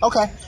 Okay.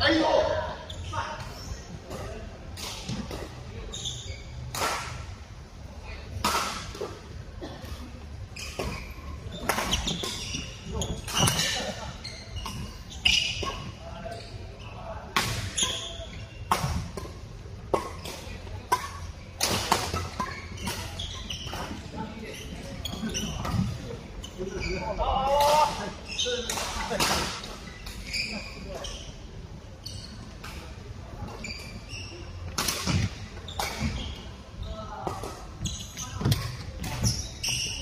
哎呦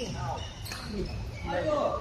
进啊！哎呦，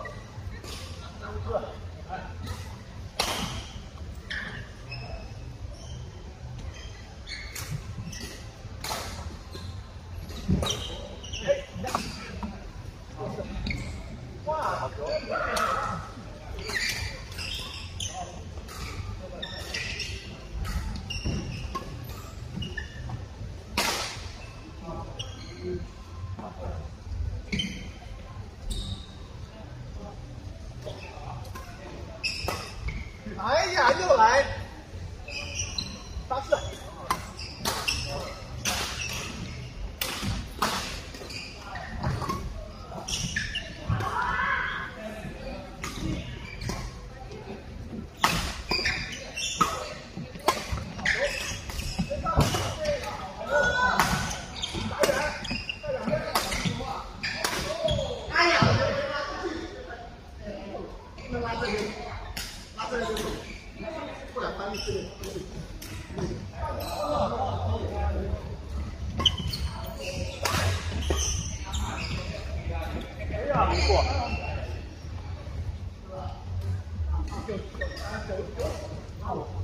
Go, go, go, go.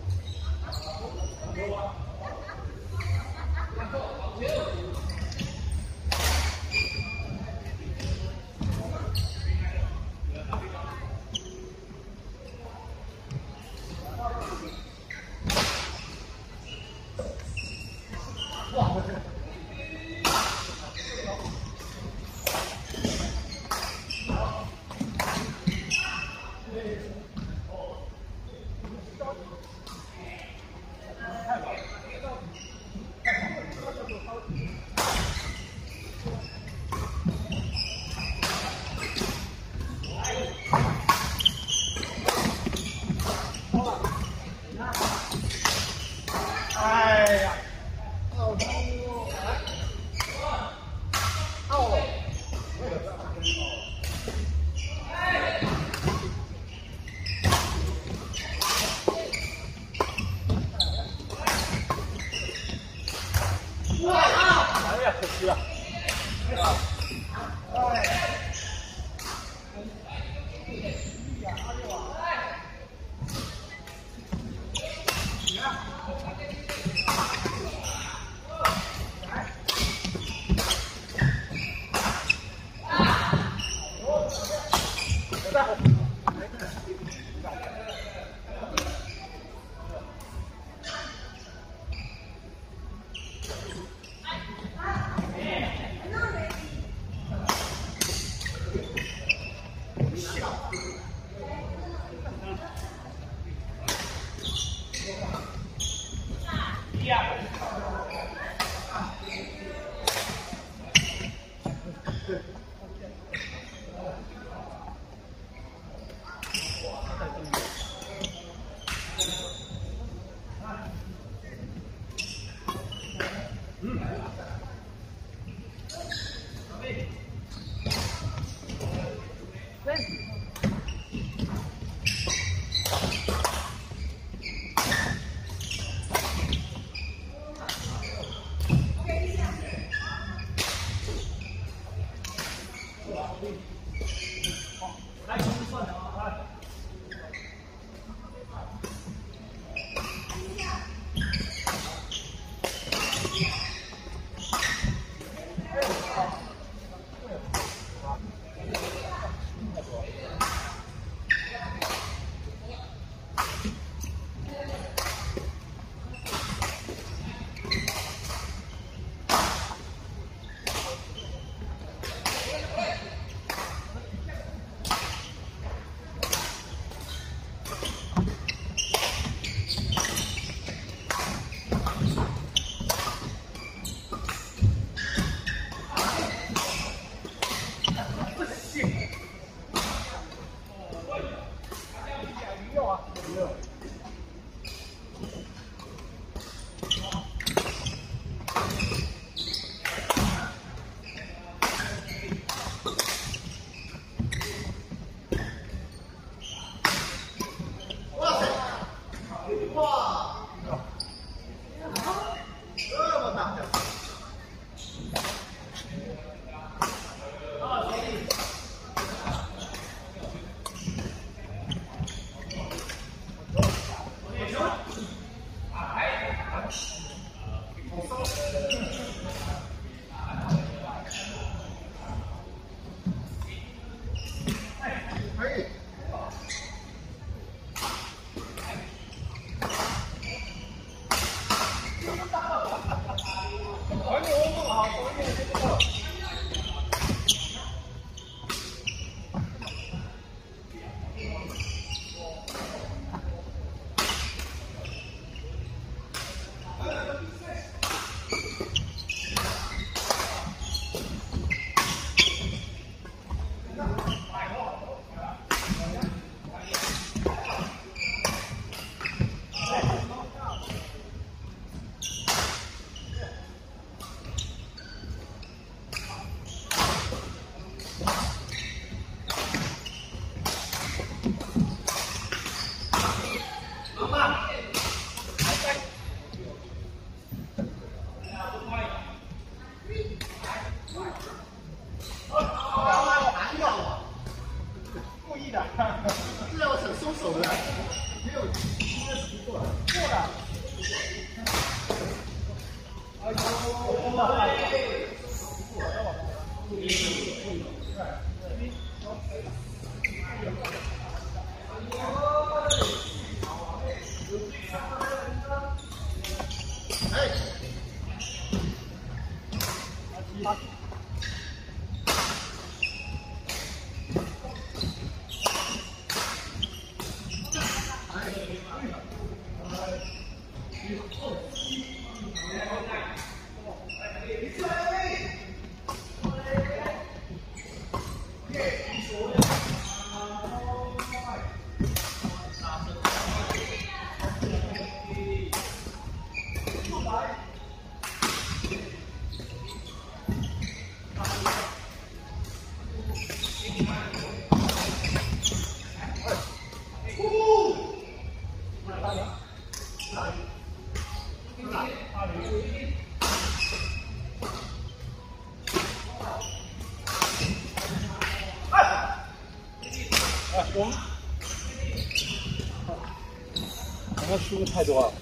哎，哎，我们刚刚输的太多了。